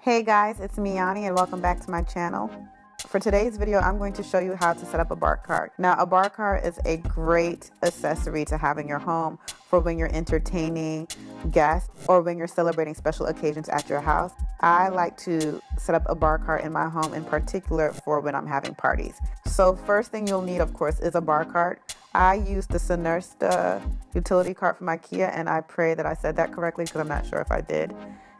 Hey guys, it's me Yanni and welcome back to my channel. For today's video, I'm going to show you how to set up a bar cart. Now, a bar cart is a great accessory to have in your home for when you're entertaining guests or when you're celebrating special occasions at your house. I like to set up a bar cart in my home in particular for when I'm having parties. So first thing you'll need, of course, is a bar cart. I use the Sunnersta utility cart from IKEA and I pray that I said that correctly because I'm not sure if I did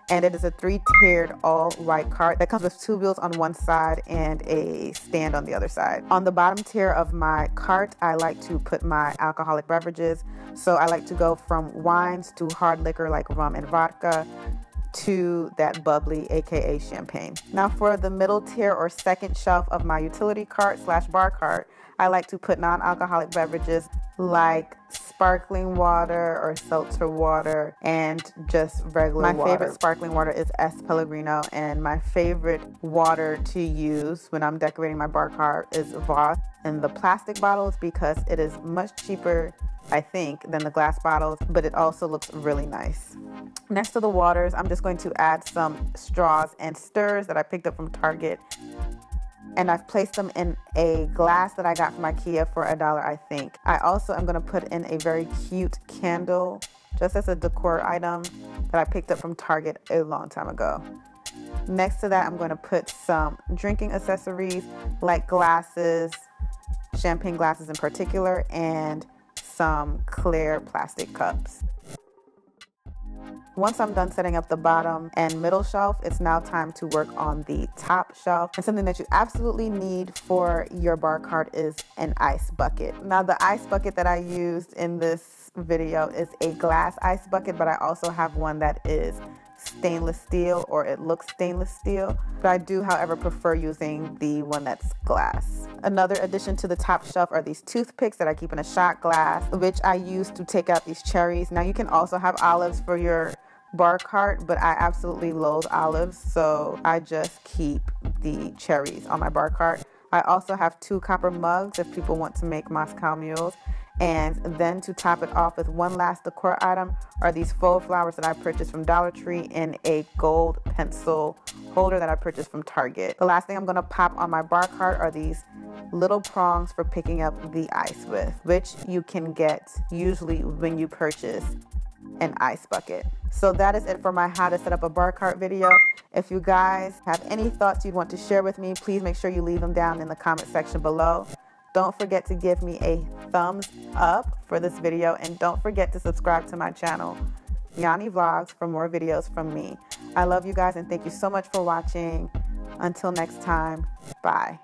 and it is a three-tiered all-white cart that comes with two wheels on one side and a stand on the other side. On the bottom tier of my cart, I like to put my alcoholic beverages. So I like to go from wines to hard liquor like rum and vodka to that bubbly, aka champagne. Now for the middle tier or second shelf of my utility cart slash bar cart, I like to put non-alcoholic beverages like sparkling water or seltzer water and just regular my water. favorite sparkling water is S Pellegrino and my favorite water to use when I'm decorating my bar cart is Voss in the plastic bottles because it is much cheaper I think, than the glass bottles, but it also looks really nice. Next to the waters, I'm just going to add some straws and stirs that I picked up from Target and I've placed them in a glass that I got from Ikea for a dollar, I think. I also am gonna put in a very cute candle just as a decor item that I picked up from Target a long time ago. Next to that, I'm gonna put some drinking accessories like glasses, champagne glasses in particular, and some clear plastic cups. Once I'm done setting up the bottom and middle shelf, it's now time to work on the top shelf. And something that you absolutely need for your bar cart is an ice bucket. Now the ice bucket that I used in this video is a glass ice bucket, but I also have one that is stainless steel or it looks stainless steel. But I do, however, prefer using the one that's glass. Another addition to the top shelf are these toothpicks that I keep in a shot glass, which I use to take out these cherries. Now you can also have olives for your bar cart, but I absolutely loathe olives, so I just keep the cherries on my bar cart. I also have two copper mugs if people want to make Moscow mules. And then to top it off with one last decor item are these faux flowers that I purchased from Dollar Tree in a gold pencil holder that I purchased from Target. The last thing I'm gonna pop on my bar cart are these little prongs for picking up the ice with, which you can get usually when you purchase an ice bucket. So that is it for my how to set up a bar cart video. If you guys have any thoughts you'd want to share with me, please make sure you leave them down in the comment section below. Don't forget to give me a thumbs up for this video and don't forget to subscribe to my channel, Yanni Vlogs, for more videos from me. I love you guys and thank you so much for watching. Until next time, bye.